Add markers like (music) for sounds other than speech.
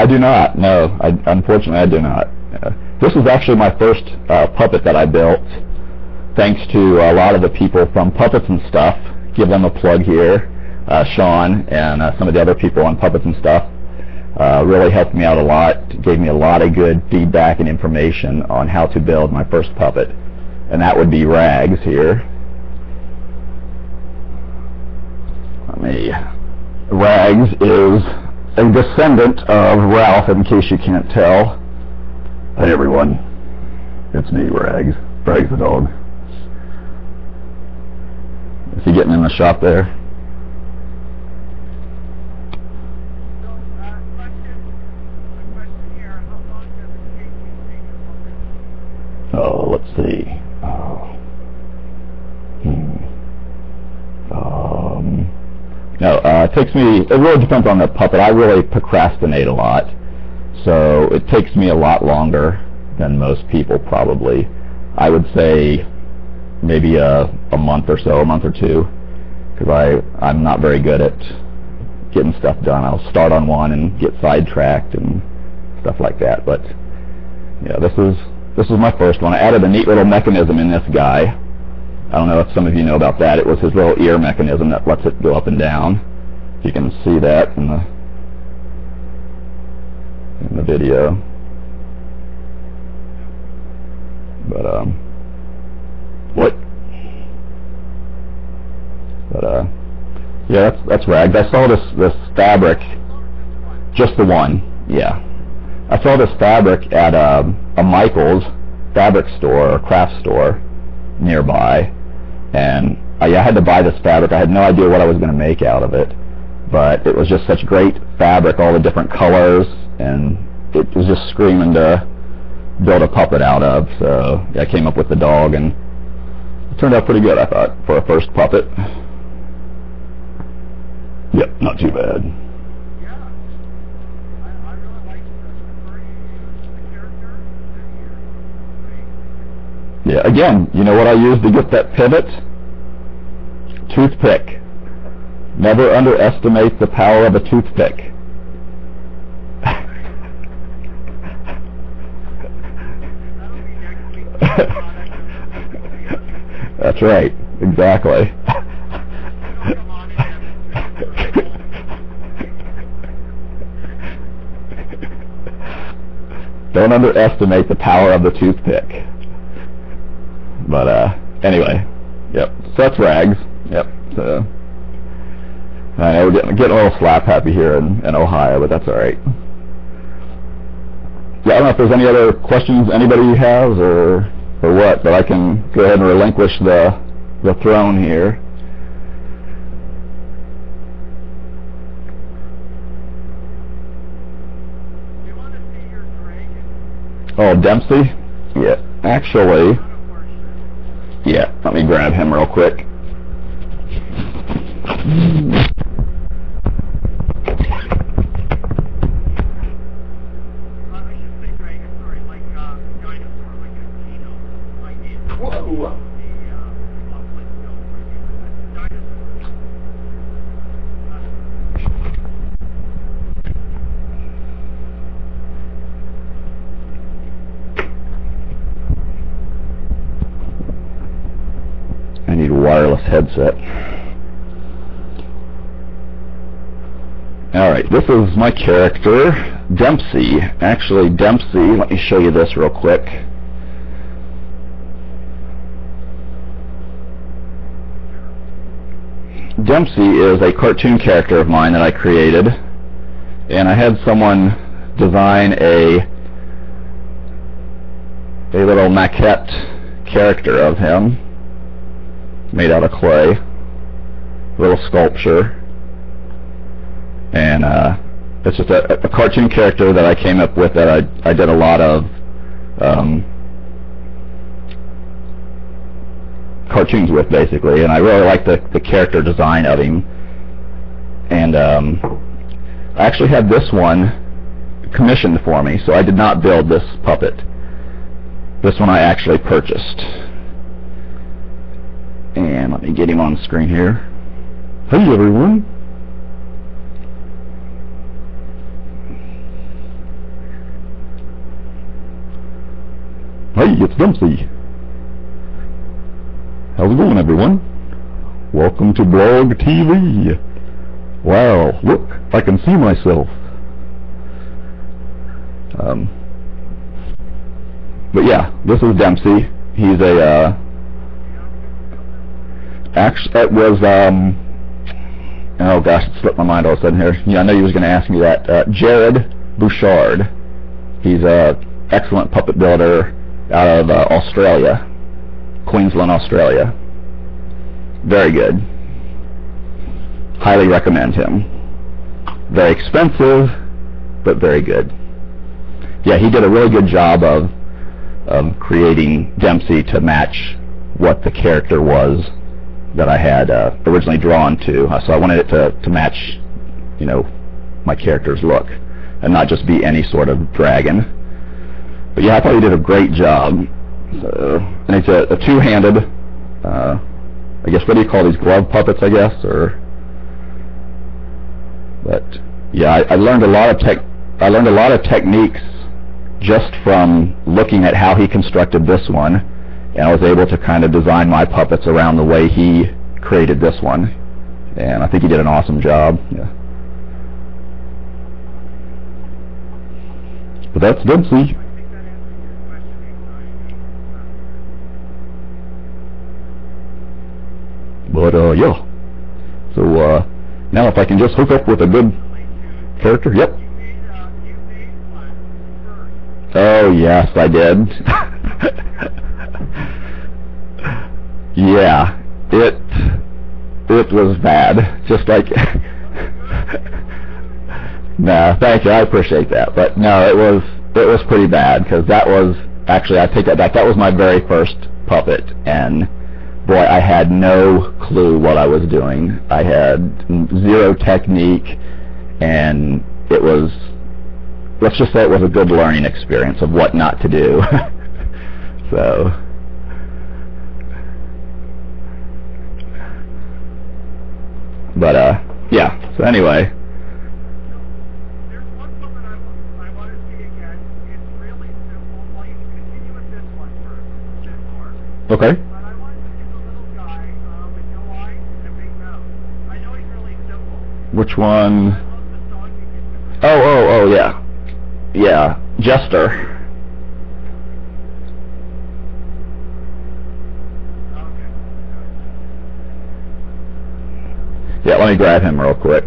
I do not. No, I, unfortunately, I do not. Uh, this was actually my first uh, puppet that I built, thanks to a lot of the people from Puppets and Stuff. Give them a plug here, uh, Sean and uh, some of the other people on Puppets and Stuff. Uh, really helped me out a lot, gave me a lot of good feedback and information on how to build my first puppet. And that would be Rags here. Let me... Rags is a descendant of Ralph, in case you can't tell. Hey everyone, it's me, Rags. Rags the dog. Is he getting in the shop there? Oh, let's see. Oh. Hmm. Um, no, uh, it takes me, it really depends on the puppet. I really procrastinate a lot. So it takes me a lot longer than most people probably. I would say maybe a, a month or so, a month or two, because I, I'm not very good at getting stuff done. I'll start on one and get sidetracked and stuff like that. But yeah, this is this is my first one. I added a neat little mechanism in this guy. I don't know if some of you know about that. It was his little ear mechanism that lets it go up and down. You can see that in the in the video. But um what? But uh yeah, that's that's ragged I saw this this fabric just the one, yeah. I saw this fabric at a, a Michael's fabric store or craft store nearby, and I, I had to buy this fabric. I had no idea what I was going to make out of it, but it was just such great fabric, all the different colors, and it was just screaming to build a puppet out of. So I came up with the dog, and it turned out pretty good, I thought, for a first puppet. Yep, not too bad. Yeah, again, you know what I used to get that pivot? Toothpick. Never underestimate the power of a toothpick. (laughs) That's right. Exactly. (laughs) Don't underestimate the power of the toothpick. But uh, anyway, yep. So that's rags. Yep. So I know we're getting getting a little slap happy here in, in Ohio, but that's all right. Yeah, I don't know if there's any other questions anybody has or or what, but I can go ahead and relinquish the the throne here. Oh, Dempsey? Yeah, actually, yeah, let me grab him real quick. I need a wireless headset. Alright, this is my character, Dempsey. Actually, Dempsey, let me show you this real quick. Dempsey is a cartoon character of mine that I created, and I had someone design a a little maquette character of him made out of clay, little sculpture, and uh, it's just a, a, cartoon character that I came up with that I, I did a lot of um, cartoons with basically, and I really like the, the character design of him. And um, I actually had this one commissioned for me, so I did not build this puppet. This one I actually purchased. And let me get him on screen here. Hey everyone. Hey, it's Dempsey. How's it going everyone? Welcome to Blog TV. Wow, look, I can see myself. Um, but yeah, this is Dempsey. He's a uh, actually, it was, um, oh gosh, it slipped my mind all of a sudden here. Yeah, I know you was going to ask me that. Uh, Jared Bouchard. He's a excellent puppet builder out of uh, Australia, Queensland, Australia. Very good. Highly recommend him. Very expensive, but very good. Yeah, he did a really good job of of creating Dempsey to match what the character was that I had uh, originally drawn to. Uh, so I wanted it to, to match, you know, my character's look and not just be any sort of dragon. But yeah, I thought he did a great job. So, and it's a, a two-handed, uh, I guess, what do you call these glove puppets, I guess, or, but yeah, I, I learned a lot of tech, I learned a lot of techniques just from looking at how he constructed this one, and I was able to kind of design my puppets around the way he created this one. And I think he did an awesome job. Yeah. But that's Dempsey. But uh, yeah. So uh, now if I can just hook up with a good character, yep. Oh yes, I did. (laughs) yeah, it it was bad. Just like (laughs) no, thank you. I appreciate that, but no, it was it was pretty bad because that was actually I take that back. That was my very first puppet, and boy, I had no clue what I was doing. I had zero technique, and it was let's just say it was a good learning experience of what not to do. (laughs) so. But, uh, yeah, so anyway. Okay. But I wanted to do the little guy uh, with no eyes and a big mouth. I know he's really simple. Which one? Oh, oh, oh, yeah. Yeah, Jester. Yeah, let me grab him real quick.